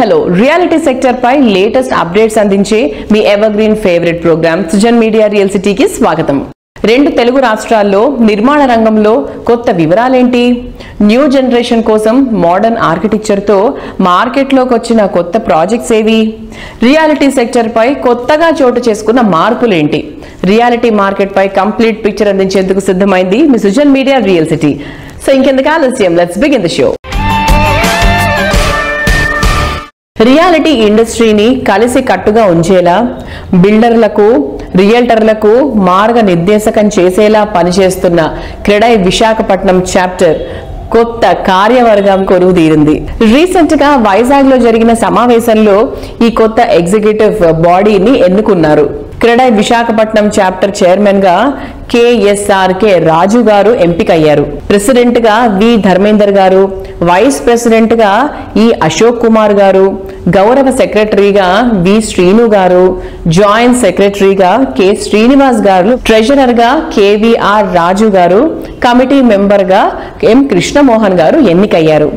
Hello reality sector పై latest updates అందించే మీ ever green favourite programme Sujan media real సిటీకి స్వాగతం. రెండు తెలుగు రాష్ట్రాల్లో నిర్మాణ రంగంలో కొత్త వివరాలేంటి? న్యూ జనరేషన్ కోసం మోడర్న్ ఆర్కిటెక్చర్తో మార్కెట్లోకి వచ్చిన కొత్త ప్రాజెక్ట్స్ ఏవి? రియాలిటీ సెక్టర్పై కొత్తగా చోటు చేసుకున్న మార్పులేంటి? రియాలిటీ మార్కెట్పై కంప్లీట్ పిక్చర్ అందించేందుకు సిద్ధమైంది మీ Sujan media real city. So ఇంకెందుకు ఆలస్యం? Let's begin the show reality ఇండస్ట్రీని కలిసి కట్టుగా ఉంచేలా బిల్డర్లకు రియల్టర్లకు మార్గనిర్దేశకం చేసేలా పనిచేస్తున్న క్రెడై విశాఖపట్నం చాప్టర్ కొత్త కార్యవర్గం కొలువు తీరింది రీసెంట్గా వైజాగ్లో జరిగిన సమావేశంలో ఈ కొత్త ఎగ్జిక్యూటివ్ బాడీని ఎన్నుకున్నారు. క్రెడై విశాఖపట్నం చాప్టర్ చైర్మన్గా కేఎస్ఆర్ రాజు గారు ఎంపికయ్యారు. ప్రెసిడెంట్గా వి ధర్మేందర్ గారు వైస్ ప్రెసిడెంట్గా ఈ అశోక్ కుమార్ గారు గౌరవ సెక్రటరీగా వి శ్రీను గారు జాయింట్ సెక్రటరీగా కె శ్రీనివాస్ గారు ట్రెజరర్గా కేవీఆర్ రాజు గారు కమిటీ మెంబర్గా ఎం కృష్ణమోహన్ గారు ఎన్నికయ్యారు.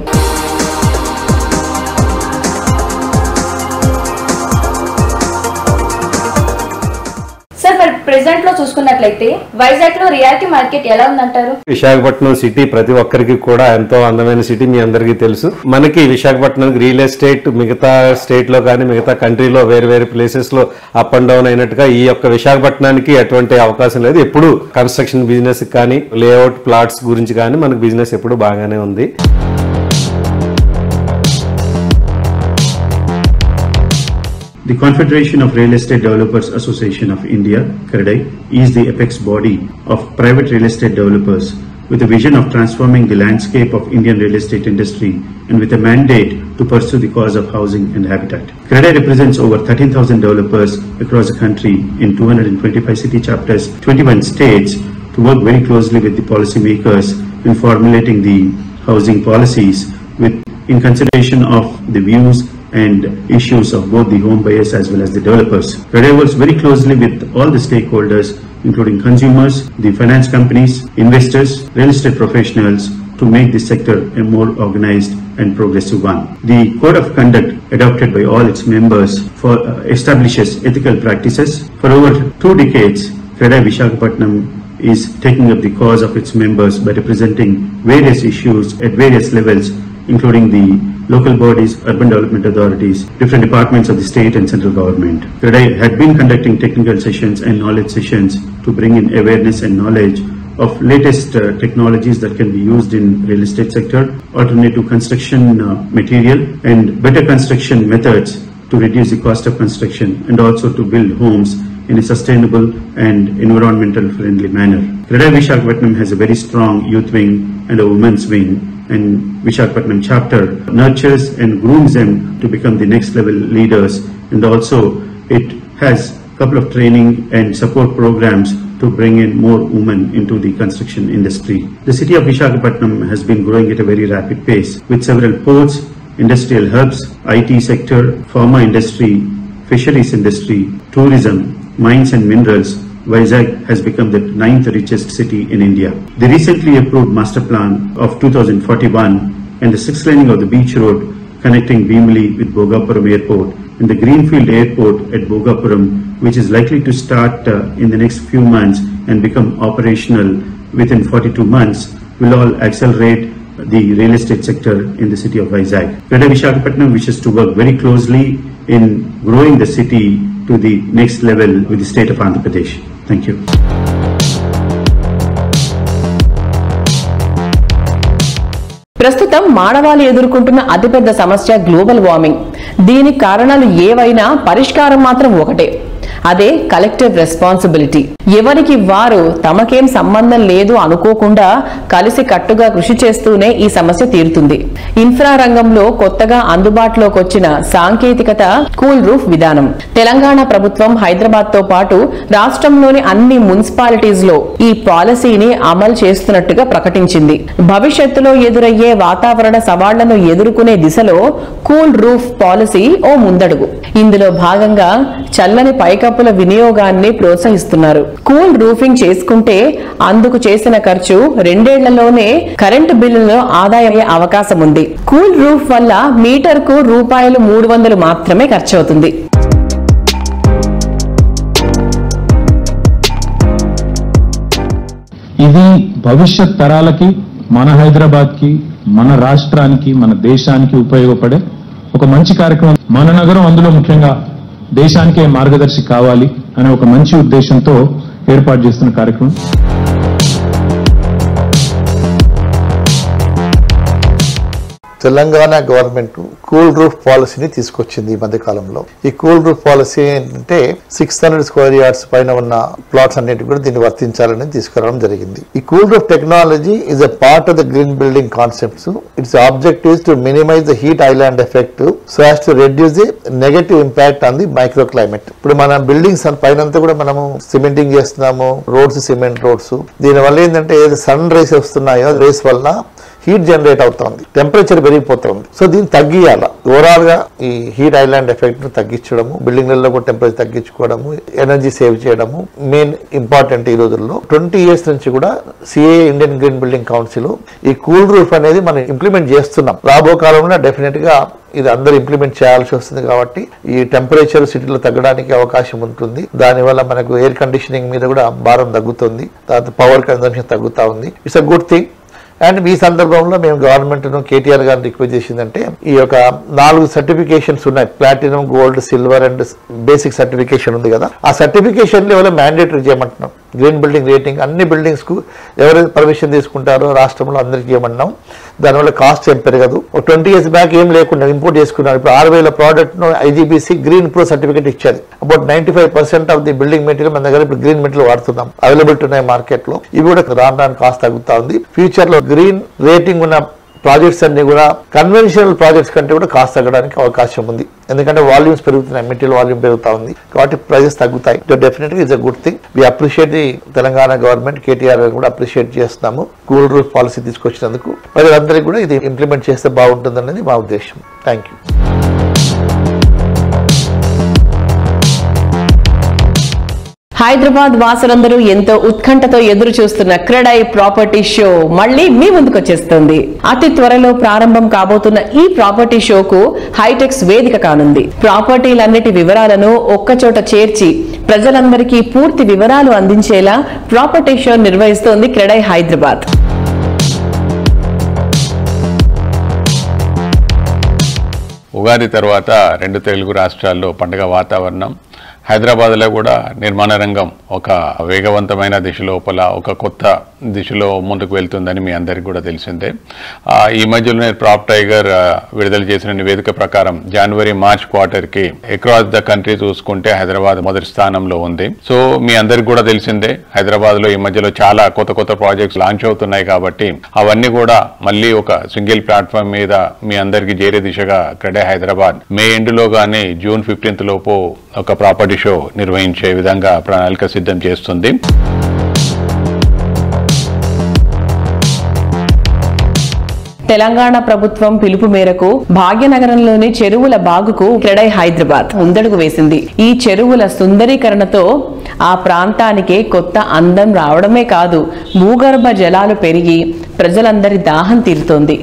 ప్రెసెంట్లో చూసుకున్నట్లయితే వైజాగ్లో రియాలిటీ మార్కెట్ ఎలా ఉందంటారు? విశాఖపట్నం సిటీ ప్రతి ఒక్కరికి కూడా ఎంతో అందమైన సిటీ మీ అందరికీ తెలుసు. మనకి విశాఖపట్నం రియల్ ఎస్టేట్ మిగతా స్టేట్లో కానీ మిగతా కంట్రీలో వేరే వేరే ప్లేసెస్లో అప్ అండ్ డౌన్ అయినట్టుగా ఈ యొక్క విశాఖపట్నానికి ఎటువంటి అవకాశం లేదు. ఎప్పుడు కన్స్ట్రక్షన్ బిజినెస్ కానీ లేఅవుట్ ప్లాట్స్ గురించి కానీ మనకు బిజినెస్ ఎప్పుడు బాగానే ఉంది. The Confederation of Real Estate Developers Association of India, CREDAI, is the apex body of private real estate developers with a vision of transforming the landscape of Indian real estate industry and with a mandate to pursue the cause of housing and habitat. CREDAI represents over 13,000 developers across the country in 225 city chapters, 21 states to work very closely with the policymakers in formulating the housing policies with in consideration of the views and issues of both the home buyers as well as the developers. Credit works very closely with all the stakeholders, including consumers, the finance companies, investors, real estate professionals, to make this sector a more organized and progressive one. The code of conduct adopted by all its members for uh, establishes ethical practices. For over two decades, Credit Vishakhapatnam is taking up the cause of its members by representing various issues at various levels, including the local bodies, urban development authorities, different departments of the state and central government. CREDAI had been conducting technical sessions and knowledge sessions to bring in awareness and knowledge of latest uh, technologies that can be used in real estate sector, alternative construction uh, material and better construction methods to reduce the cost of construction and also to build homes in a sustainable and environmental friendly manner. Credai Vishakhapatnam has a very strong youth wing and a women's wing and Vishakhapatnam chapter nurtures and grooms them to become the next level leaders and also it has a couple of training and support programs to bring in more women into the construction industry. The city of Vishakhapatnam has been growing at a very rapid pace with several ports, industrial hubs, IT sector, pharma industry, fisheries industry, tourism, mines and minerals, Vizag has become the ninth richest city in India. The recently approved master plan of 2041 and the sixth laning of the beach road connecting Bhimli with Bogapuram airport and the Greenfield airport at Bogapuram which is likely to start uh, in the next few months and become operational within 42 months will all accelerate the real estate sector in the city of Vizag. Greater Vishakhapatnam wishes to work very closely in growing the city to the next level with the state of Andhra Pradesh. Thank you. ప్రస్తుతం మానవాళి ఎదుర్కొంటున్న అతిపెద్ద సమస్య global warming దీనికి కారణాలు ఏవైనా పరిష్కారం మాత్రం ఒకటే అదే కలెక్టివ్ రెస్పాన్సిబిలిటీ ఎవరికి వారు తమకేం సంబంధం లేదు అనుకోకుండా కలిసి కట్టుగా కృషి చేస్తూనే ఈ సమస్య తీరుతుంది. ఇన్ఫ్రా రంగంలో కొత్తగా అందుబాటులోకి వచ్చిన సాంకేతికత కూల్ రూఫ్ విధానం. తెలంగాణ ప్రభుత్వం హైదరాబాద్తో పాటు రాష్ట్రంలోని అన్ని మున్సిపాలిటీస్లో ఈ పాలసీని అమలు చేస్తున్నట్టుగా ప్రకటించింది. భవిష్యత్తులో ఎదురయ్యే వాతావరణ సవాళ్ళను ఎదుర్కొనే దిశలో కూల్ రూఫ్ పాలసీ ఓ ముందడుగు. ఇందులో భాగంగా చల్లని పై పైకప్పుల వినియోగాన్ని ప్రోత్సహిస్తున్నారు. కూల్ రూఫింగ్ చేసుకుంటే అందుకు చేసిన ఖర్చు రెండేళ్ళలోనే కరెంటు బిల్లులో ఆదాయం అయ్యే అవకాశం ఉంది కూల్ రూఫ్ వల్ల మీటర్కు రూపాయలు మూడు వందలు మాత్రమే ఖర్చవుతుంది. ఇది భవిష్యత్ తరాలకి మన హైదరాబాద్కి మన రాష్ట్రానికి మన దేశానికి ఉపయోగపడే ఒక మంచి కార్యక్రమం. మన నగరం అందులో ముఖ్యంగా దేశానికే మార్గదర్శి కావాలి అనే ఒక మంచి ఉద్దేశంతో ఏర్పాటు చేస్తున్న కార్యక్రమం. తెలంగాణ గవర్నమెంట్ కూల్ రూఫ్ పాలసీని తీసుకొచ్చింది ఈ మధ్య కాలంలో. ఈ కూల్ రూఫ్ పాలసీ ఏంటంటే సిక్స్ హండ్రెడ్ స్క్వేర్ యార్డ్స్ పైన ఉన్న ప్లాట్స్ అన్నిటి కూడా దీన్ని వర్తించాలని తీసుకురావడం జరిగింది. ఈ cool roof technology is a part of the green building concepts it's objective to minimise the heat island effect so as to reduce the negative impact on the micro climate ఇప్పుడు మన buildings పైన కూడా మనము cementing చేస్తున్నాము roads cement roads దీని వల్ల ఏంటంటే ఏది సన్ రేస్ వస్తున్నాయో రేస్ వల్ల హీట్ జనరేట్ అవుతుంది. టెంపరేచర్ పెరిగిపోతుంది. సో దీన్ని తగ్గియాల. ఓవరాల్గా ఈ హీట్ ఐలాండ్ ఎఫెక్ట్ను తగ్గించడము బిల్డింగ్లలో కూడా టెంపరేచర్ తగ్గించుకోవడము ఎనర్జీ సేవ్ చేయడము మెయిన్ ఇంపార్టెంట్ ఈ రోజుల్లో. ట్వంటీ ఇయర్స్ నుంచి కూడా CA Indian green building council ఈ కూల్ రూఫ్ అనేది మనం ఇంప్లిమెంట్ చేస్తున్నాం. రాబో కాలంలో డెఫినెట్గా ఇది అందరూ ఇంప్లిమెంట్ చేయాల్సి వస్తుంది కాబట్టి ఈ టెంపరేచర్ సిటీలో తగ్గడానికి అవకాశం ఉంటుంది. దానివల్ల మనకు ఎయిర్ కండిషనింగ్ మీద కూడా భారం తగ్గుతుంది. తర్వాత పవర్ కన్జంప్షన్ తగ్గుతూ ఉంది. It's a good thing. And ఈ సందర్భంలో మేము గవర్నమెంట్ను కేటీఆర్ గారిని రిక్వెస్ట్ చేసిందంటే ఈ యొక్క నాలుగు సర్టిఫికేషన్స్ ఉన్నాయి. Platinum gold silver and basic certification ఉంది కదా. ఆ సర్టిఫికేషన్ లెవెల్ మ్యాండేటరీ చేయమంటున్నాం. గ్రీన్ బిల్డింగ్ రేటింగ్ అన్ని బిల్డింగ్స్కు ఎవరైతే పర్మిషన్ తీసుకుంటారో రాష్ట్రంలో అందరికీ ఏమన్నాం దానివల్ల కాస్ట్ ఏం పెరగదు. ఒక ట్వంటీ ఇయర్స్ బ్యాక్ ఏం లేకుండా ఇంపోర్ట్ చేసుకున్నారు. ఇప్పుడు ఆరు వేల ప్రోడక్ట్ను ఐజీబీసీ గ్రీన్ ప్రో సర్టిఫికేట్ ఇచ్చారు. About ninety five percent of the building material మన దగ్గర ఇప్పుడు గ్రీన్ మెటీరియల్ వాడుతున్నాం. అవైలబిలిటీ ఉన్నాయి మార్కెట్లో. ఇవి కూడా రాను రాను కాస్ట్ తగ్గుతా ఉంది. ఫ్యూచర్లో గ్రీన్ రేటింగ్ ఉన్న ప్రాజెక్ట్స్ అన్నీ కూడా కన్వెన్షనల్ ప్రాజెక్ట్స్ కంటే కూడా కాస్ట్ తగ్గడానికి అవకాశం ఉంది. ఎందుకంటే వాల్యూమ్స్ పెరుగుతున్నాయి మెటీరియల్ వాల్యూమ్ పెరుగుతా ఉంది. కాబట్టి ప్రైజెస్ తగ్గుతాయి. Definite it's a good thing we appreciate the Telangana government KTR కూడా అప్రిషియేట్ చేస్తున్నాము. కూల్ రూల్ పాలసీ తీసుకొచ్చినందుకు. ప్రజలందరికీ కూడా ఇది ఇంప్లిమెంట్ చేస్తే బాగుంటుందనేది మా ఉద్దేశం. థ్యాంక్ యూ హైదరాబాద్ వాసులందరూ ఎంతో ఉత్కంఠతో ఎదురు చూస్తున్న క్రెడై ప్రాపర్టీ షో మళ్ళీ మీ ముందుకొచ్చేస్తుంది అతి త్వరలో ప్రారంభం కాబోతున్న ఈ ప్రాపర్టీ షోకు హైటెక్స్ వేదిక కానుంది. ప్రాపర్టీలన్నిటి వివరాలను ఒక్కచోట చేర్చి ప్రజలందరికీ పూర్తి వివరాలు అందించేలా ప్రాపర్టీ షో నిర్వహిస్తోంది క్రెడై హైదరాబాద్. ఉగాది తర్వాత రెండు తెలుగు రాష్ట్రాల్లో పండుగ వాతావరణం హైదరాబాద్లో కూడా నిర్మాణ రంగం ఒక వేగవంతమైన దిశ లోపల ఒక కొత్త దిశలో ముందుకు వెళ్తుందని మీ అందరికీ కూడా తెలిసిందే. ఈ మధ్యలోనే ప్రాప్ టైగర్ విడుదల చేసిన నివేదిక ప్రకారం జనవరి మార్చ్ క్వార్టర్కి అక్రాస్ ద కంట్రీ చూసుకుంటే హైదరాబాద్ మొదటి స్థానంలో ఉంది. సో మీ అందరికి కూడా తెలిసిందే హైదరాబాద్లో ఈ మధ్యలో చాలా కొత్త కొత్త ప్రాజెక్ట్స్ లాంచ్ అవుతున్నాయి కాబట్టి అవన్నీ కూడా మళ్ళీ ఒక సింగిల్ ప్లాట్ఫామ్ మీద మీ అందరికీ చేరే దిశగా క్రెడే హైదరాబాద్ మే ఎండ్లో కానీ జూన్ ఫిఫ్టీన్త్ లోపు ఒక ప్రాపర్టీ షో నిర్వహించే విధంగా ప్రణాళిక సిద్ధం చేస్తుంది. తెలంగాణ ప్రభుత్వం పిలుపు మేరకు భాగ్యనగరంలోని చెరువుల బాగుకు క్రెడై హైదరాబాద్ ముందడుగు వేసింది. ఈ చెరువుల సుందరీకరణతో ఆ ప్రాంతానికే కొత్త అందం రావడమే కాదు భూగర్భ జలాలు పెరిగి ప్రజలందరి దాహం తీరుతోంది.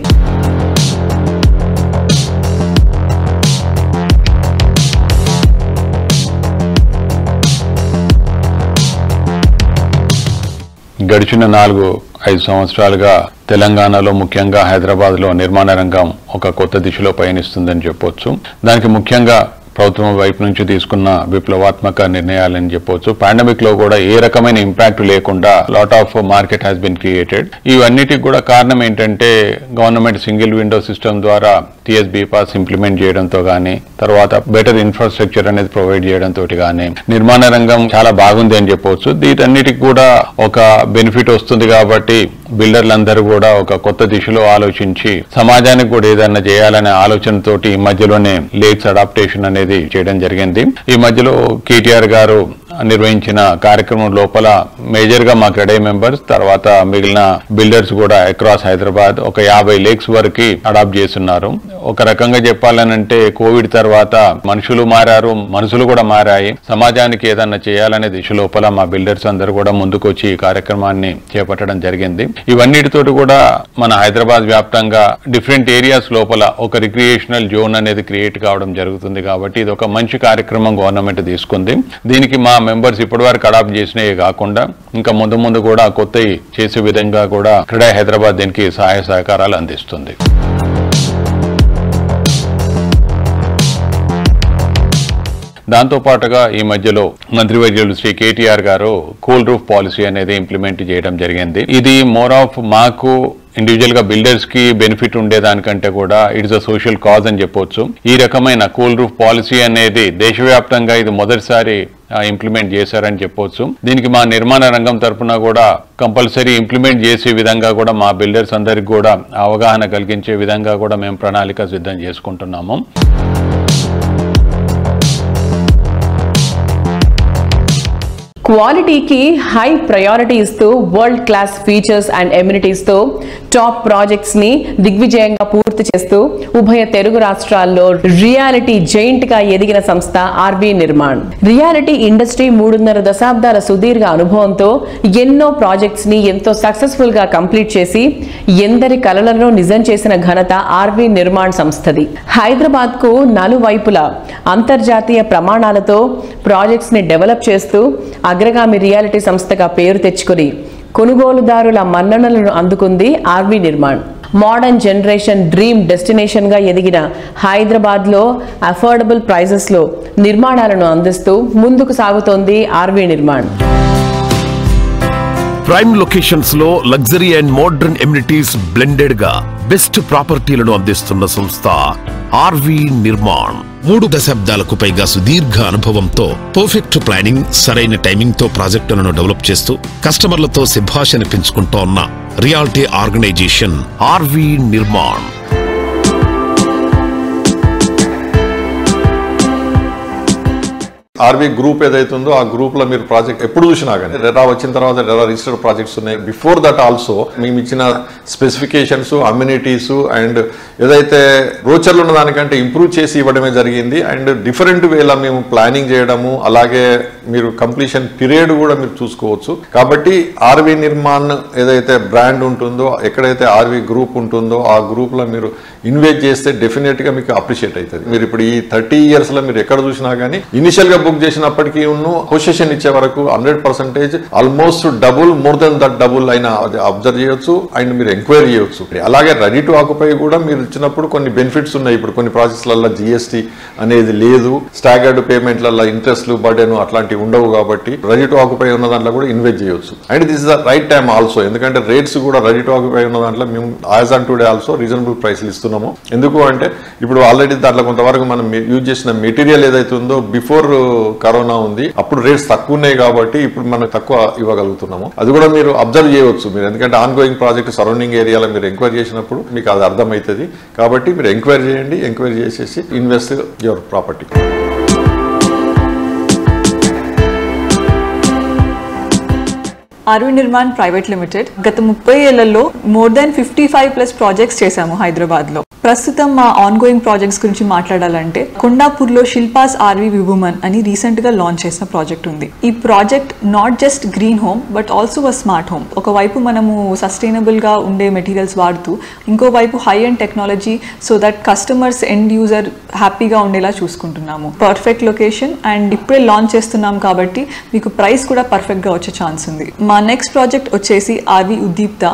గడిచిన నాలుగు ఐదు సంవత్సరాలుగా తెలంగాణలో ముఖ్యంగా హైదరాబాద్లో నిర్మాణ రంగం ఒక కొత్త దిశలో పయనిస్తుందని చెప్పొచ్చు. దానికి ముఖ్యంగా ప్రభుత్వం వైపు నుంచి తీసుకున్న విప్లవాత్మక నిర్ణయాలని చెప్పొచ్చు. పాండమిక్లో కూడా ఏ రకమైన ఇంపాక్ట్ లేకుండా lot of market has been created ఇవన్నిటికి కూడా కారణం ఏంటంటే గవర్నమెంట్ సింగిల్ విండో సిస్టమ్ ద్వారా టీఎస్బీ పాస్ ఇంప్లిమెంట్ చేయడంతో గానీ తర్వాత బెటర్ ఇన్ఫ్రాస్ట్రక్చర్ అనేది ప్రొవైడ్ చేయడంతో గానీ నిర్మాణ రంగం చాలా బాగుంది అని చెప్పవచ్చు వీటన్నిటికి కూడా ఒక బెనిఫిట్ వస్తుంది కాబట్టి బిల్డర్లందరూ కూడా ఒక కొత్త దిశలో ఆలోచించి సమాజానికి కూడా ఏదైనా చేయాలనే ఆలోచనతోటి ఈ మధ్యలోనే లేట్స్ అడాప్టేషన్ అనేది చేయడం జరిగింది. ఈ మధ్యలో కేటీఆర్ గారు నిర్వహించిన కార్యక్రమం లోపల మేజర్గా మా క్రెడై మెంబర్స్ తర్వాత మిగిలిన బిల్డర్స్ కూడా అక్రాస్ హైదరాబాద్ ఒక యాభై లేక్స్ వరకు అడాప్ట్ చేస్తున్నారు. ఒక రకంగా చెప్పాలనంటే కోవిడ్ తర్వాత మనుషులు మారారు మనసులు కూడా మారాయి. సమాజానికి ఏదన్నా చేయాలనే దిశ లోపల మా బిల్డర్స్ అందరూ కూడా ముందుకొచ్చి ఈ కార్యక్రమాన్ని చేపట్టడం జరిగింది. ఇవన్నిటితోటి కూడా మన హైదరాబాద్ వ్యాప్తంగా డిఫరెంట్ ఏరియాస్ లోపల ఒక రిక్రియేషనల్ జోన్ అనేది క్రియేట్ కావడం జరుగుతుంది కాబట్టి ఇది ఒక మంచి కార్యక్రమం గవర్నమెంట్ తీసుకుంది. దీనికి మా మెంబర్స్ ఇప్పటివరకు అడాప్ట్ చేసినవి కాకుండా ఇంకా ముందు ముందు కూడా కొత్తవి చేసే విధంగా కూడా క్రీడా హైదరాబాద్ దీనికి సహాయ సహకారాలు అందిస్తుంది. దాంతో పాటుగా ఈ మధ్యలో మంత్రివర్యులు శ్రీ కేటీఆర్ గారు కూల్ రూఫ్ పాలసీ అనేది ఇంప్లిమెంట్ చేయడం జరిగింది. ఇది మోర్ ఆఫ్ మాకు ఇండివిజువల్గా బిల్డర్స్కి బెనిఫిట్ ఉండేదానికంటే కూడా ఇట్స్ అ సోషల్ కాజ్ అని చెప్పొచ్చు. ఈ రకమైన కూల్ రూఫ్ పాలసీ అనేది దేశవ్యాప్తంగా ఇది మొదటిసారి ఇంప్లిమెంట్ చేశారని చెప్పొచ్చు. దీనికి మా నిర్మాణ రంగం తరపున కూడా కంపల్సరీ ఇంప్లిమెంట్ చేసే విధంగా కూడా మా బిల్డర్స్ అందరికి కూడా అవగాహన కలిగించే విధంగా కూడా మేము ప్రణాళిక సిద్ధం చేసుకుంటున్నాము. క్వాలిటీకి హై ప్రయారిటీ ఇస్తూ వరల్డ్ క్లాస్ ఫీచర్స్ అండ్ ఎమ్యూనిటీస్తో టాప్ ప్రాజెక్ట్స్ని దిగ్విజయంగా పూర్తి చేస్తూ ఉభయ తెలుగు రాష్ట్రాల్లో రియాలిటీ జైంట్గా ఎదిగిన సంస్థ ఆర్బీ నిర్మాణ్. రియాలిటీ ఇండస్ట్రీ మూడున్నర దశాబ్దాల సుదీర్ఘ అనుభవంతో ఎన్నో ప్రాజెక్ట్స్ని ఎంతో సక్సెస్ఫుల్గా కంప్లీట్ చేసి ఎందరి కలలను నిజం చేసిన ఘనత ఆర్బీ నిర్మాణ్ సంస్థది. హైదరాబాద్కు నలువైపులా అంతర్జాతీయ ప్రమాణాలతో ప్రాజెక్ట్స్ని డెవలప్ చేస్తూ అగ్రగామి రియాలిటీ సంస్థగా పేరు తెచ్చుకుని కొనుగోలుదారుల మన్ననలను అందుకుంది RV Nirman. Modern generation dream డెస్టినేషన్గా ఎదిగిన హైదరాబాద్లో అఫోర్డబుల్ ప్రైజెస్లో నిర్మాణాలను అందిస్తూ ముందుకు సాగుతోంది ఆర్వీ నిర్మాణ్. ప్రైమ్ లొకేషన్స్లో లగ్జరీ అండ్ మోడర్న్ ఎమ్యూనిటీస్ బ్లెండెడ్గా బెస్ట్ ప్రాపర్టీలను అందిస్తున్న సంస్థ ఆర్వి నిర్మాణ్. మూడు దశాబ్దాలకు పైగా సుదీర్ఘ అనుభవంతో పర్ఫెక్ట్ ప్లానింగ్ సరైన టైమింగ్తో ప్రాజెక్టులను డెవలప్ చేస్తూ కస్టమర్లతో శుభాషని పెంచుకుంటోన్న reality organisation RV Nirman. RB group ఏదైతే ఉందో ఆ గ్రూప్లో మీరు ప్రాజెక్ట్ ఎప్పుడు చూసినా కానీ రెరా వచ్చిన తర్వాత రెరా రిజిస్టర్డ్ ప్రాజెక్ట్స్ ఉన్నాయి. బిఫోర్ దట్ ఆల్సో మేము ఇచ్చిన స్పెసిఫికేషన్స్ అమ్యూనిటీస్ అండ్ ఏదైతే రోచర్లు ఉన్న దానికంటే ఇంప్రూవ్ చేసి ఇవ్వడమే జరిగింది. అండ్ డిఫరెంట్ వేలా మేము ప్లానింగ్ చేయడము అలాగే మీరు కంప్లీషన్ పీరియడ్ కూడా మీరు చూసుకోవచ్చు. కాబట్టి ఆర్వీ నిర్మాణ్ ఏదైతే బ్రాండ్ ఉంటుందో ఎక్కడైతే ఆర్వీ గ్రూప్ ఉంటుందో ఆ గ్రూప్లో మీరు ఇన్వెస్ట్ చేస్తే డెఫినెట్గా మీకు అప్రిషియేట్ అవుతుంది. మీరు ఇప్పుడు ఈ థర్టీ ఇయర్స్లో మీరు ఎక్కడ చూసినా కానీ ఇనిషియల్గా బుక్ చేసినప్పటికీ ఉన్న పొజిషన్ ఇచ్చే వరకు hundred percentage almost double more than that double అయినా అబ్జర్వ్ చేయొచ్చు అండ్ మీరు ఎంక్వైరీ చేయొచ్చు. అలాగే రెడీ టు ఆక్యుపై కూడా మీరు ఇచ్చినప్పుడు కొన్ని బెనిఫిట్స్ ఉన్నాయి. ఇప్పుడు కొన్ని ప్రాసెస్లలో జిఎస్టీ అనేది లేదు. స్టాగర్డ్ పేమెంట్లలో ఇంట్రెస్ట్లు బర్డెను అట్లాంటివి ఉండవు కాబట్టి రెడీ టు ఆక్యుపై ఉన్న దాంట్లో కూడా ఇన్వెస్ట్ చేయొచ్చు. And this is the right time also ఎందుకంటే రేట్స్ కూడా రెడీ టు ఆక్యుపై ఉన్న దాంట్లో మేము as on today also reasonable ప్రైస్లు ఇస్తున్నాము. ఎందుకు అంటే ఇప్పుడు ఆల్రెడీ దాంట్లో కొంతవరకు మనం యూజ్ చేసిన మెటీరియల్ ఏదైతే ఉందో బిఫోర్ కరోనా uh, ఉంది అప్పుడు రేట్స్ తక్కువ ఉన్నాయి కాబట్టి ఇప్పుడు మనం తక్కువ ఇవ్వగలుగుతున్నాము. అది కూడా మీరు అబ్జర్వ్ చేయవచ్చు మీరు. ఎందుకంటే ఆన్ గోయింగ్ ప్రాజెక్ట్ సరౌండింగ్ ఏరియాలో మీరు ఎంక్వైరీ చేసినప్పుడు మీకు అది అర్థమవుతుంది. కాబట్టి మీరు ఎంక్వైరీ చేయండి ఎంక్వైరీ చేసేసి invest your property RV Nirman private limited గత ముప్పై ఏళ్ళలో more than fifty five plus projects చేశాము హైదరాబాద్లో ప్రస్తుతం మా ఆన్ గోయింగ్ ప్రాజెక్ట్స్ గురించి మాట్లాడాలంటే కొండాపూర్లో శిల్పాస్ ఆర్వి విభుమన్ అని రీసెంట్గా లాంచ్ చేసిన ప్రాజెక్ట్ ఉంది. ఈ project not just green home but also a smart home ఒకవైపు మనము సస్టైనబుల్గా ఉండే మెటీరియల్స్ వాడుతూ ఇంకోవైపు high and technology so that customers end user హ్యాపీగా ఉండేలా చూసుకుంటున్నాము. పర్ఫెక్ట్ లొకేషన్ అండ్ ఇప్పుడే లాంచ్ చేస్తున్నాం కాబట్టి మీకు ప్రైస్ కూడా పర్ఫెక్ట్గా వచ్చే ఛాన్స్ ఉంది. మా నెక్స్ట్ ప్రాజెక్ట్ వచ్చేసి ఆర్వి ఉద్దీప్త.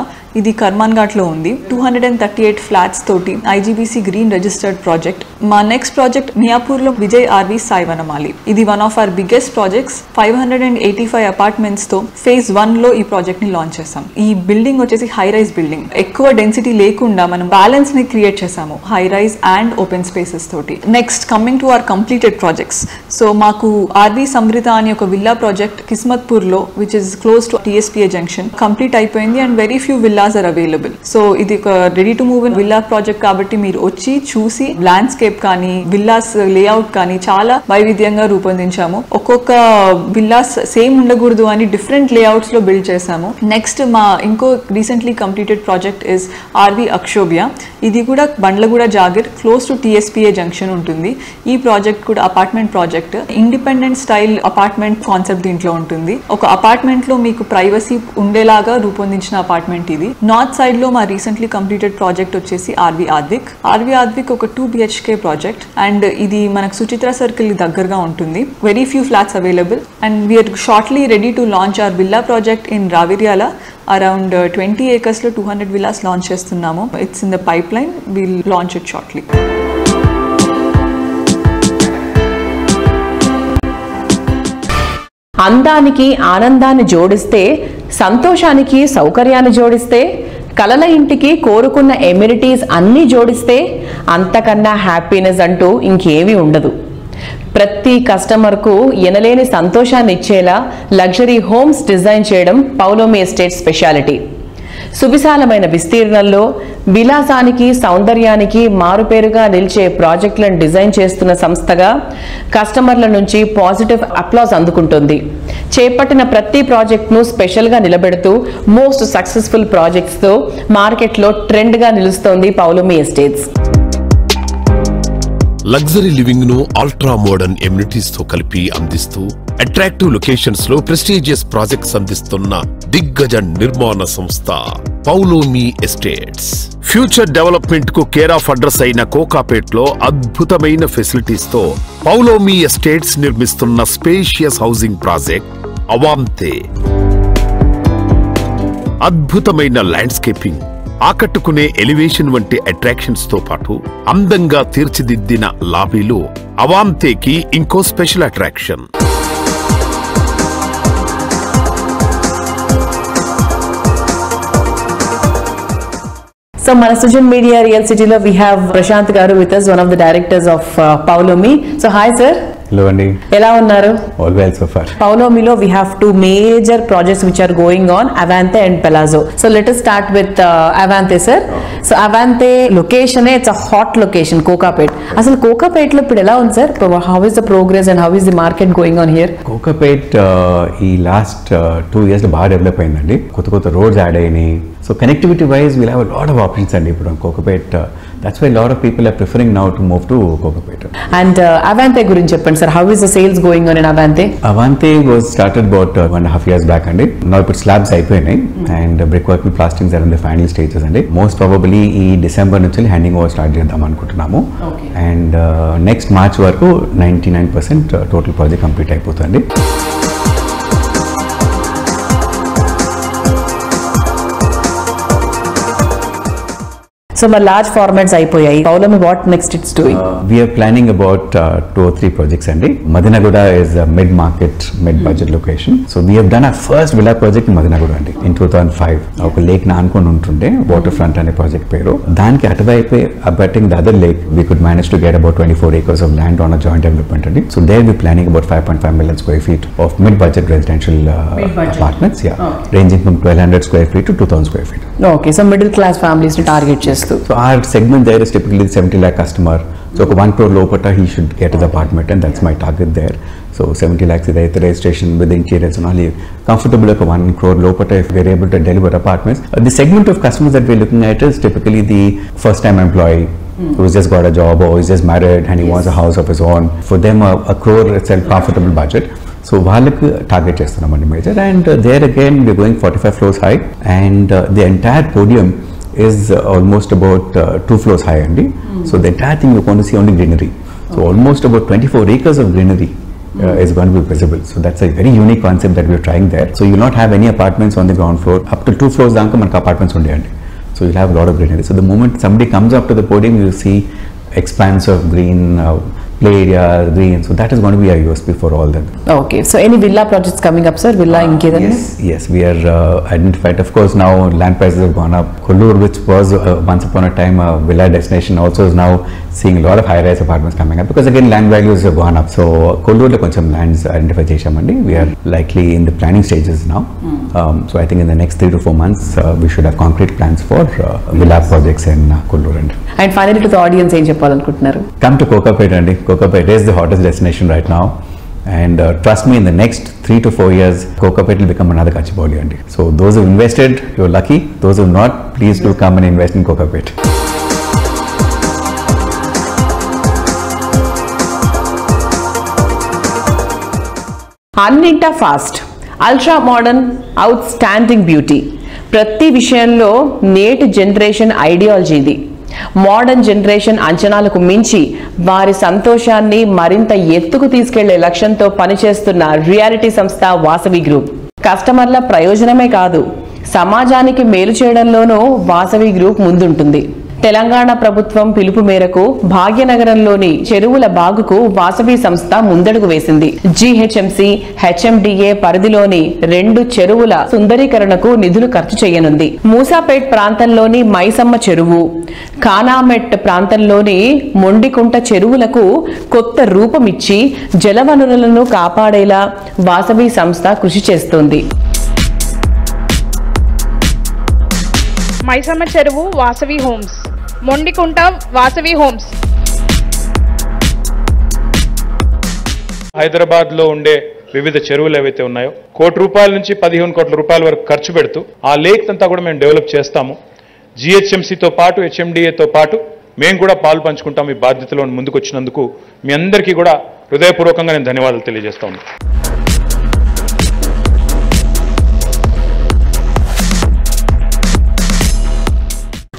ఇది కర్మాన్ ఘాట్లో ఉంది two hundred and thirty eight flats తోటి ఐజీబీసీ గ్రీన్ రిజిస్టర్డ్ ప్రాజెక్ట్ మా నెక్స్ట్ ప్రాజెక్ట్ మియాపూర్లో విజయ్ ఆర్వి సాయి వనమాలి ఇది one of our biggest projects five hundred and eighty five అపార్ట్మెంట్స్తో phase వన్లో ఈ ప్రాజెక్ట్ని లాంచ్ చేసాం ఈ బిల్డింగ్ వచ్చేసి హై రైజ్ బిల్డింగ్ ఎక్కువ డెన్సిటీ లేకుండా మనం బ్యాలెన్స్ని క్రియేట్ చేసాము high rise and open spaces తోటి. Next coming to our completed projects so మాకు ఆర్వి సమృత అనే ఒక villa project కిస్మత్పూర్లో which is close to TSPA junction complete అయిపోయింది. And very few villa villas are available so ఇది ఒక ready to move in villa project కాబట్టి మీరు వచ్చి చూసి ల్యాండ్స్కేప్ కానీ విల్లాస్ లేఅవుట్ కానీ చాలా వైవిధ్యంగా రూపొందించాము. ఒక్కొక్క విల్లాస్ సేమ్ ఉండకూడదు అని డిఫరెంట్ లేఅవుట్స్లో బిల్డ్ చేశాము. నెక్స్ట్ మా ఇంకో recently completed project is RV Akshobhya ఇది కూడా Bandlaguda Jagir close to TSPA junction ఉంటుంది. ఈ ప్రాజెక్ట్ కూడా apartment project independent style apartment concept దీంట్లో ఉంటుంది. ఒక అపార్ట్మెంట్లో మీకు ప్రైవసీ ఉండేలాగా రూపొందించిన అపార్ట్మెంట్ ఇది. నార్త్ సైడ్లో మా రీసెంట్లీ కంప్లీటెడ్ ప్రాజెక్ట్ వచ్చేసి ఆర్వి ఆద్విక్ ఆర్వి ఆద్విక్ ఒక టూ బిహెచ్కే ప్రాజెక్ట్ అండ్ ఇది మనకు సుచిత్ర సర్కిల్ దగ్గరగా ఉంటుంది. Very few flats available and we're shortly ready to launch our villa project in Raviryala around twenty ఏకర్స్లో two hundred villas launch చేస్తున్నాము. It's in the pipeline will launch it shortly అందానికి ఆనందాన్ని జోడిస్తే సంతోషానికి సౌకర్యాన్ని జోడిస్తే కలల ఇంటికి కోరుకున్న ఎమ్యూనిటీస్ అన్నీ జోడిస్తే అంతకన్నా హ్యాపీనెస్ అంటూ ఇంకేమీ ఉండదు. ప్రతి కస్టమర్కు ఎనలేని సంతోషాన్ని ఇచ్చేలా లగ్జరీ హోమ్స్ డిజైన్ చేయడం పౌలోమి ఎస్టేట్ స్పెషాలిటీ సువిశాలమైన విస్తీర్ణంలో విలాసానికి సౌందర్యానికి మారుపేరుగా నిలిచే ప్రాజెక్టులను డిజైన్ చేస్తున్న సంస్థగా కస్టమర్ల నుంచి పాజిటివ్ అప్లాజ్ అందుకుంటుంది. చేపట్టిన ప్రతి ప్రాజెక్ట్ను స్పెషల్గా నిలబెడుతూ మోస్ట్ సక్సెస్ఫుల్ ప్రాజెక్ట్స్తో మార్కెట్లో ట్రెండ్గా నిలుస్తోంది పౌలమి ఎస్టేట్స్. లగ్జరీ లివింగ్ను అల్ట్రా మోడర్న్ ఎమ్యూనిటీస్తో కలిపి అందిస్తూ అట్రాక్టివ్ లొకేషన్స్లో ప్రెస్టీజియస్ ప్రాజెక్ట్స్ అందిస్తున్న దిగ్గజ నిర్మాణ సంస్థ పౌలోమి ఎస్టేట్స్. ఫ్యూచర్ డెవలప్మెంట్కు కేర్ ఆఫ్ అడ్రస్ అయిన కోకాపేట్లో అద్భుతమైన ఫెసిలిటీస్తో పౌలోమి ఎస్టేట్స్ నిర్మిస్తున్న స్పేషియస్ హౌసింగ్ ప్రాజెక్ట్ అవాంతే. అద్భుతమైన ల్యాండ్స్కేపింగ్ ఆకట్టుకునే ఎలివేషన్ వంటి అట్రాక్షన్స్తో పాటు అందంగా తీర్చిదిద్దిన లాబీలు అవాంతేకి ఇంకో స్పెషల్ అట్రాక్షన్. సో మన సుజన్ మీడియా రియల్ సిటీలో వీ హ్యావ్ ప్రశాంత్ గారు with us one of the directors of Poulomi so hi sir hello అండి ఎలా ఉన్నారు? All well so far పౌలోమిలో we have two major projects which are going on Avante and Palazzo so let start with Avante sir so Avante location it's a hot location Kokapet అసలు కోకాపేట్లో ఇప్పుడు ఎలా ఉంది sir how is the progress and how is the market going on here Kokapet ఈ last two ఇయర్స్లో బాగా develop అయిందండి. కొత్త కొత్త రోడ్స్ యాడ్ అయినాయి. So connectivity wise we'll have lot of options అండి ఇప్పుడు Kokapet that's why lot of people are preferring now to move to Kokapet and Avante గురించి చెప్పండి sir how is the sales going on in Avante Avante was started about one half years back అండి. నా ఇప్పుడు slabs అయిపోయినాయి and brick work plastings are the final stages అండి. Most probably ఈ December నుంచి handing over start చేద్దాం అనుకుంటున్నాము. And next March వరకు ninety nine percent total project complete అయిపోతుంది. సో మరి లార్జ్ ఫార్మాట్స్ అయిపోయాయి. Paulomi what next it's doing we're planning about two or three projects అండి. Madinaguda is mid market mid budget location so we have done a first villa project Madinaguda అండి in two thousand five ఒక lake నానుకొని ఉంటుండే water front అనే project పేరు. దానికి అటువైపు abutting the other lake we could manage to get about twenty four acres of land on a joint development అండి so there we planning about five point five million square feet of mid budget residential apartments yeah ranging from twelve hundred square feet to two thousand square feet okay so middle class families target చేస్తూ So our segment there is typically the 70 lakh customer. So ఒక one crore lopata he should get the apartment and that's my target there. So 70 lakhs is the registration with the interiors and all. Comfortable like one crore lopata if we're able to deliver apartments. Uh, the segment of customers that we're looking at is typically the first time employee who's just got a job or is just married and he wants a house of his own. For them a, a crore itself comfortable budget. So వాళ్ళకి target చేస్తున్నామండి major and there again we going forty five floors high and the entire podium is uh, almost about uh, two floors high అండి so the entire thing you're going to see only greenery so almost about 24 acres of greenery uh, is going to be visible so that's a very unique concept that we're trying there so you'll not have any apartments on the ground floor up to two floors దాకా మనకు apartments ఉండేయండి so you'll have a lot of greenery so the moment somebody comes up to the podium you'll see expanse of green uh, play areas, green. So that is going to be our USP for all them. Okay so any villa projects coming up sir villa ఇంకేదన్నా Yes, yes, we are uh, identified. Of course, now land prices have gone up. Kollur, which was uh, once upon a time a villa destination, also is now seeing a lot of high-rise apartments coming up because again land values have gone up. So Kollur లో కొంచెం lands identify చేశామండి. We are likely in the planning stages now. Um, so I think in the next three to four months uh, we should have concrete plans for uh, villa projects in uh, Kollur. And and final to the audience ఏం చెప్పాలనుకుంటున్నారు come to Kokapet and Kokapet is the hottest destination right now. And uh, trust me, in the next three to four years, Kokapet will become another Kachiboli. Andi. So those who invested, you're lucky. Those who not, please do come and invest in Kokapet. అన్నింటా fast ultra modern outstanding beauty ప్రతి విషయంలో నేటి generation ఐడియాలజీది modern generation అంచనాలకు మించి వారి సంతోషాన్ని మరింత ఎత్తుకు తీసుకెళ్ళే లక్ష్యంతో పనిచేస్తున్న రియాలిటీ సంస్థ వాసవి గ్రూప్. కస్టమర్ల ప్రయోజనమే కాదు సమాజానికి మేలు చేయడంలోనూ వాసవి గ్రూప్ ముందుంటుంది. తెలంగాణ ప్రభుత్వం పిలుపు మేరకు భాగ్యనగరంలోని చెరువుల బాగుకు వాసవి సంస్థ ముందడుగు వేసింది. జీహెచ్ఎంసీ హెచ్ఎండిఏ పరిధిలోని రెండు చెరువుల సుందరీకరణకు నిధులు ఖర్చు చేయనుంది. మూసాపేట్ ప్రాంతంలోని మైసమ్మ చెరువు కానామెట్ ప్రాంతంలోని మొండికుంట చెరువులకు కొత్త రూపమిచ్చి జలవనరులను కాపాడేలా వాసవి సంస్థ కృషి చేస్తోంది. మైసమ్మ చెరువు వాసవి హోమ్స్. మొండికుంట వాసవి హోమ్స్. హైదరాబాద్లో ఉండే వివిధ చెరువులు ఏవైతే ఉన్నాయో కోటి రూపాయల నుంచి పదిహేను కోట్ల రూపాయల వరకు ఖర్చు పెడుతూ ఆ లేక్ అంతా కూడా మేము డెవలప్ చేస్తాము. జిహెచ్ఎంసీతో పాటు హెచ్ఎండిఏతో పాటు మేము కూడా పాలు పంచుకుంటాం ఈ బాధ్యతలో ముందుకు వచ్చినందుకు మీ అందరికీ కూడా హృదయపూర్వకంగా నేను ధన్యవాదాలు తెలియజేస్తాను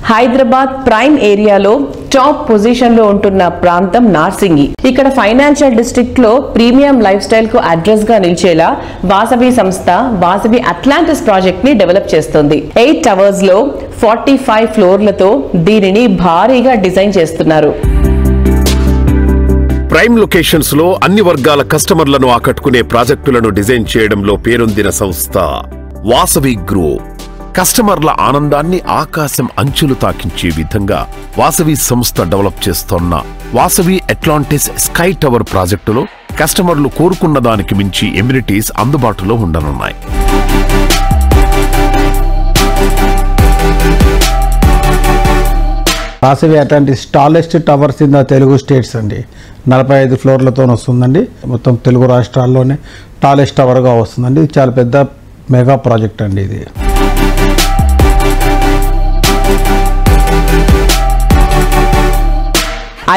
హైదరాబాద్ ప్రైమ్ ఏరియాలో టాప్ పొజిషన్లో ఉంటున్న ప్రాంతం నార్సింగి. ఇక్కడ ఫైనాన్షియల్ డిస్ట్రిక్ట్లో ప్రీమియం లైఫ్ స్టైల్కు అడ్రస్గా నిలిచేలా వాసవి సంస్థ వాసవి అట్లాంటిస్ ప్రాజెక్ట్ని డెవలప్ చేస్తోంది. ఎయిట్ టవర్స్లో ఫార్టీ ఫైవ్ ఫ్లోర్లతో దీనిని భారీగా డిజైన్ చేస్తున్నారు. ప్రైమ్ లొకేషన్స్లో అన్ని వర్గాల కస్టమర్లను ఆకట్టుకునే ప్రాజెక్టులను డిజైన్ చేయడంలో పేరొందిన సంస్థ వాసవి గ్రూప్. కస్టమర్ల ఆనందాన్ని ఆకాశం అంచులు తాకించే విధంగా వాసవి సంస్థ డెవలప్ చేస్తోన్న వాసవి అట్లాంటిస్ స్కై టవర్ ప్రాజెక్టులో కస్టమర్లు కోరుకున్న దానికి మించి ఎమ్యూనిటీస్ అందుబాటులో ఉండనున్నాయి. Vasavi Atlantis tallest towers in the Telugu states అండి. నలభై ఐదు ఫ్లోర్లతో వస్తుందండి. మొత్తం తెలుగు రాష్ట్రాల్లోనే టాలెస్ట్ టవర్గా వస్తుందండి. ఇది చాలా పెద్ద మెగా ప్రాజెక్ట్ అండి ఇది.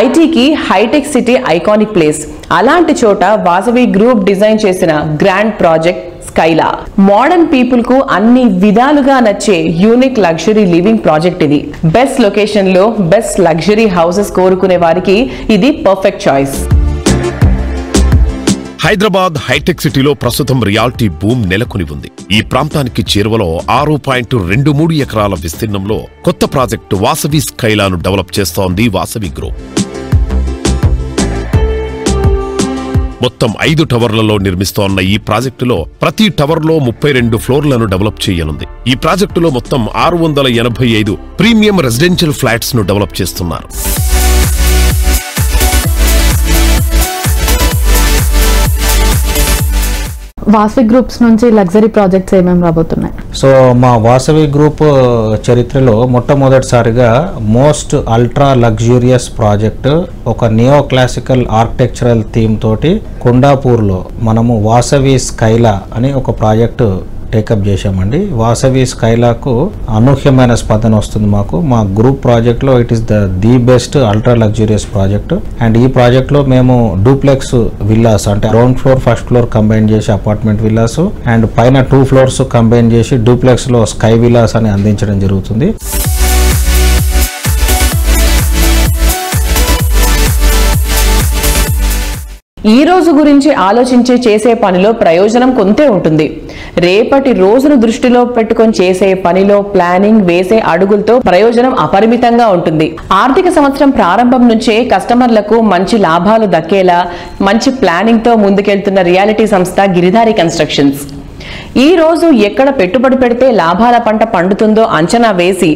ఐటీకి హైటెక్ సిటీ ఐకానిక్ ప్లేస్. అలాంటి చోట వాసవి గ్రూప్ డిజైన్ చేసిన గ్రాండ్ ప్రాజెక్ట్ స్కైలా. మోడర్న్ పీపుల్కు అన్ని విధాలుగా నచ్చే యూనిక్ లగ్జరీ లివింగ్ ప్రాజెక్ట్ ఇది. బెస్ట్ లొకేషన్లో బెస్ట్ లగ్జరీ హౌసెస్ కోరుకునే వారికి ఇది పర్ఫెక్ట్ చాయిస్. హైదరాబాద్ హైటెక్ సిటీలో ప్రస్తుతం రియాలిటీ భూమ్ నెలకొని ఉంది. ఈ ప్రాంతానికి చేరువలో ఆరు పాయింట్ రెండు మూడు ఎకరాల విస్తీర్ణంలో కొత్త ప్రాజెక్టు వాసవి స్కైలాను డెవలప్ చేస్తోంది వాసవి గ్రూప్. మొత్తం ఐదు టవర్లలో నిర్మిస్తోన్న ఈ ప్రాజెక్టులో ప్రతి టవర్లో ముప్పై రెండు ఫ్లోర్లను డెవలప్ చేయనుంది. ఈ ప్రాజెక్టులో మొత్తం ఆరు వందల ఎనభై ఐదు ప్రీమియం రెసిడెన్షియల్ ఫ్లాట్స్ను డెవలప్ చేస్తున్నారు. వాసవి గ్రూప్స్ నుంచి లగ్జరీ ప్రాజెక్ట్స్ ఏమేమి రాబోతున్నాయి? సో మా వాసవి గ్రూప్ చరిత్రలో మొట్టమొదటిసారిగా మోస్ట్ అల్ట్రా లగ్జూరియస్ ప్రాజెక్ట్ ఒక నియో క్లాసికల్ ఆర్కిటెక్చరల్ థీమ్ తోటి కొండాపూర్లో మనము వాసవి స్కైలా అని ఒక ప్రాజెక్టు టేకప్ చేశామండి. వాసవి స్కైలాకు అనూహ్యమైన స్పందన వస్తుంది మాకు. మా గ్రూప్ ప్రాజెక్ట్లో it is the the best ultra luxurious project. And ఈ ప్రాజెక్ట్లో మేము డూప్లెక్స్ విల్లాస్ అంటే ground floor first floor combine చేసి అపార్ట్మెంట్ విల్లాస్ అండ్ పైన టూ ఫ్లోర్స్ కంబైన్ చేసి డూప్లెక్స్లో స్కై విల్లాస్ అని అందించడం జరుగుతుంది. ఈ రోజు గురించి ఆలోచించి చేసే పనిలో ప్రయోజనం కొంతే ఉంటుంది. రేపటి రోజును దృష్టిలో పెట్టుకొని చేసే పనిలో ప్లానింగ్ వేసే అడుగులతో ప్రయోజనం అపరిమితంగా ఉంటుంది. ఆర్థిక సంవత్సరం ప్రారంభం నుంచే కస్టమర్లకు మంచి లాభాలు దక్కేలా మంచి ప్లానింగ్తో ముందుకెళ్తున్న రియాలిటీ సంస్థ గిరిధారి కన్స్ట్రక్షన్స్. ఈ రోజు ఎక్కడ పెట్టుబడి పెడితే లాభాల పంట పండుతుందో అంచనా వేసి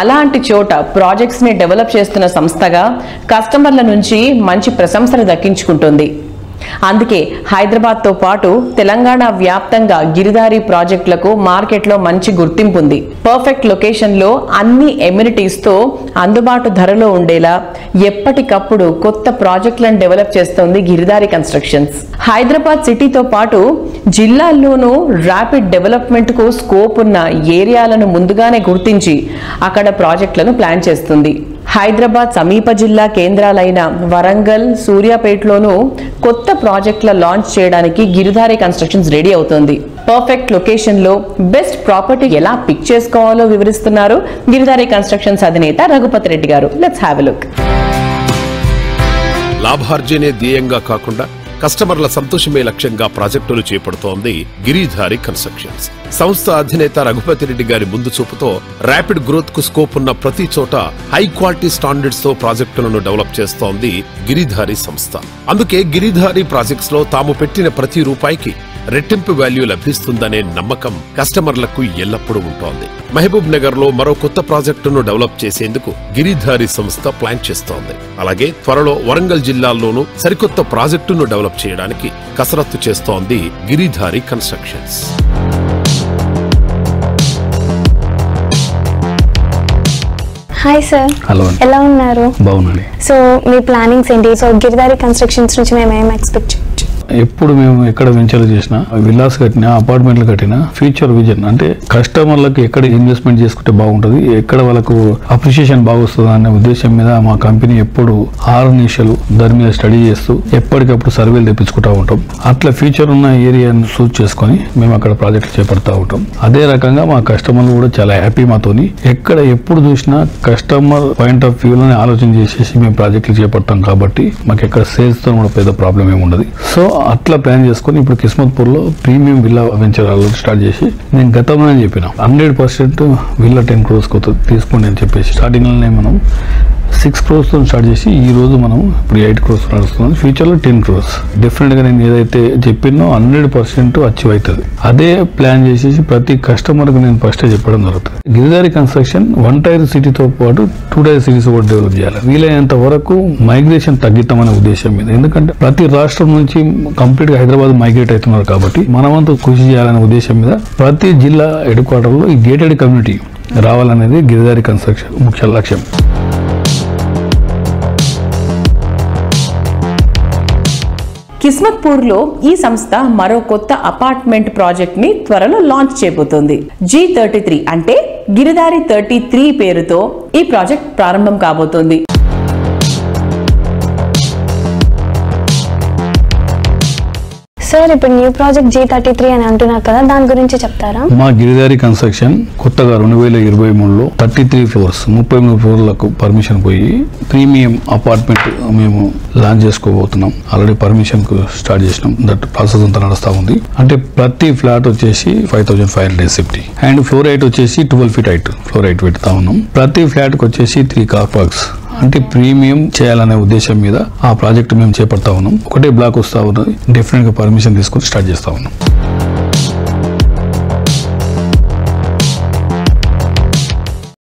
అలాంటి చోట ప్రాజెక్ట్స్ని డెవలప్ చేస్తున్న సంస్థగా కస్టమర్ల నుంచి మంచి ప్రశంసలు దక్కించుకుంటుంది. అందుకే హైదరాబాద్తో పాటు తెలంగాణ వ్యాప్తంగా గిరిదారి ప్రాజెక్టులకు మార్కెట్లో మంచి గుర్తింపు ఉంది పర్ఫెక్ట్ లొకేషన్లో అన్ని ఎమ్యూనిటీస్తో అందుబాటు ధరలో ఉండేలా ఎప్పటికప్పుడు కొత్త ప్రాజెక్టులను డెవలప్ చేస్తోంది గిరిదారి కన్స్ట్రక్షన్స్. హైదరాబాద్ సిటీతో పాటు జిల్లాల్లోనూ ర్యాపిడ్ డెవలప్మెంట్కు స్కోప్ ఉన్న ఏరియాలను ముందుగానే గుర్తించి అక్కడ ప్రాజెక్టులను ప్లాన్ చేస్తుంది. హైదరాబాద్ సమీప జిల్లా కేంద్రాలైన వరంగల్ సూర్యాపేటలోనూ కొత్త ప్రాజెక్టుల లాంచ్ చేయడానికి గిరిధారి కన్స్ట్రక్షన్స్ రెడీ అవుతుంది. పర్ఫెక్ట్ లొకేషన్లో బెస్ట్ ప్రాపర్టీ ఎలా పిక్ చేసుకోవాలో వివరిస్తున్నారు గిరిధారి కన్స్ట్రక్షన్స్ అధినేత రఘుపతి రెడ్డి గారు. లెట్స్ హ్యావ్ లుక్ లాభార్జనే ధ్యేయంగా కాకుండా కస్టమర్ల సంతోషమే లక్ష్యంగా ప్రాజెక్టులు చేపడుతోంది గిరిధారి కన్స్ట్రక్షన్స్. సంస్థ అధినేత రఘుపతి రెడ్డి గారి ముందు చూపుతో ర్యాపిడ్ గ్రోత్కు స్కోప్ ఉన్న ప్రతి చోట హై క్వాలిటీ స్టాండర్డ్స్తో ప్రాజెక్టులను డెవలప్ చేస్తోంది గిరిధారి సంస్థ. అందుకే గిరిధారి ప్రాజెక్ట్స్లో తాము పెట్టిన ప్రతి రూపాయికి రెట్టింపు వాల్యూ లభిస్తుందనే నమ్మకం కస్టమర్లకు ఎల్లప్పుడూ ఉంటోంది. మహబూబ్ నగర్లో మరో కొత్త ప్రాజెక్టును డెవలప్ చేసేందుకు గిరిధారి సంస్థ ప్లాన్ చేస్తోంది. అలాగే త్వరలో వరంగల్ జిల్లాల్లోనూ సరికొత్త ప్రాజెక్టును డెవలప్ చేయడానికి కసరత్తు చేస్తోంది Giridhari constructions. Hi sir hello ఎలా ఉన్నారు? బాగుందండి సో మీ ప్లానింగ్స్ ఏంటి? సో గిరిదారి కన్స్ట్రక్షన్స్ నుంచి మేము ఏం ఎక్స్పెక్ట్ ఎప్పుడు మేము ఎక్కడ వెంచర్లు చేసినా విల్లాస్ కట్టినా అపార్ట్మెంట్లు కట్టినా ఫ్యూచర్ విజన్ అంటే కస్టమర్లకు ఎక్కడ ఇన్వెస్ట్మెంట్ చేసుకుంటే బాగుంటుంది ఎక్కడ వాళ్ళకు అప్రిషియేషన్ బాగా వస్తుంది అనే ఉద్దేశం మీద మా కంపెనీ ఎప్పుడు ఆరు నిమిషాలు దాని మీద స్టడీ చేస్తూ ఎప్పటికప్పుడు సర్వేలు తెప్పించుకుంటూ ఉంటాం. అట్లా ఫ్యూచర్ ఉన్న ఏరియాను సూట్ చేసుకొని మేము అక్కడ ప్రాజెక్టులు చేపడతా ఉంటాం. అదే రకంగా మా కస్టమర్లు కూడా చాలా హ్యాపీ మాతోని ఎక్కడ ఎప్పుడు చూసినా కస్టమర్ పాయింట్ ఆఫ్ వ్యూలోనే ఆలోచన చేసేసి మేము ప్రాజెక్టులు చేపడతాం కాబట్టి మాకు ఎక్కడ సేల్స్తో కూడా పెద్ద ప్రాబ్లం ఏమి ఉండదు. సో అట్లా ప్లాన్ చేసుకొని ఇప్పుడు కిస్మత్పూర్లో ప్రీమియం విల్లా వెంచర్ స్టార్ట్ చేసి నేను గతంలో చెప్పిన. Hundred percent villa ten crores తీసుకోండి అని చెప్పేసి స్టార్టింగ్లోనే మనం సిక్స్ క్రోర్స్తో స్టార్ట్ చేసి ఈ రోజు మనం ఇప్పుడు ఎయిట్ క్రోర్స్ నడుస్తున్నాం ఫ్యూచర్లో టెన్ క్రోర్స్. డిఫరెంట్గా నేను ఏదైతే చెప్పినో హండ్రెడ్ పర్సెంట్ అచీవ్ అవుతుంది. అదే ప్లాన్ చేసేసి ప్రతి కస్టమర్కి నేను ఫస్ట్ చెప్పడం జరుగుతుంది. గిరిదారి కన్స్ట్రక్షన్ వన్ టైర్ సిటీతో పాటు టూ టైర్ సిటీస్ కూడా డెవలప్ చేయాలి. వీలైనంత వరకు మైగ్రేషన్ తగ్గిద్దామనే ఉద్దేశం మీద. ఎందుకంటే ప్రతి రాష్ట్రం నుంచి కంప్లీట్గా హైదరాబాద్ మైగ్రేట్ అవుతున్నారు కాబట్టి మనమంతా కృషి చేయాలనే ఉద్దేశం మీద ప్రతి జిల్లా హెడ్ క్వార్టర్లో ఈ గేటెడ్ కమ్యూనిటీ రావాలనేది గిరిదారి కన్స్ట్రక్షన్ ముఖ్య లక్ష్యం. కిస్మత్పూర్లో ఈ సంస్థ మరో కొత్త అపార్ట్మెంట్ ప్రాజెక్ట్ని త్వరలో లాంచ్ చేయబోతోంది. జీ థర్టీ త్రీ అంటే గిరిదారి థర్టీ త్రీ పేరుతో ఈ ప్రాజెక్ట్ ప్రారంభం కాబోతోంది. సార్ ఇప్పుడు new project G thirty three అని అంటున్నారు కదా దాని గురించి చెప్తారా? మా గిరిదారి కన్స్ట్రక్షన్ కొత్తగా రెండు వేల ఇరవై మూడులో థర్టీ త్రీ ఫ్లోర్స్ ముప్పై మూడు ఫ్లోర్లకు పర్మిషన్ పోయి ప్రీమియం అపార్ట్మెంట్ మేము లాంచ్ చేసుకోబోతున్నాం. ఆల్రెడీ పర్మిషన్కు స్టార్ట్ చేసినాం. దట్ ప్రాసెస్ అంతా నడుస్తా ఉంది. అంటే ప్రతి ఫ్లాట్ వచ్చేసి five thousand five hundred SFT and floor height వచ్చేసి twelve feet height floor height పెడతా ఉన్నాం. ప్రతి ఫ్లాట్కి వచ్చేసి త్రీ కార్ పార్క్స్ అంటే ప్రీమియం చేయాలనే ఉద్దేశం మీద ఆ ప్రాజెక్ట్ మేము చేపడతా ఉన్నాం. ఒకటే బ్లాక్ వస్తా ఉన్నది. డెఫినెట్గా పర్మిషన్ తీసుకొని స్టార్ట్ చేస్తా ఉన్నాం.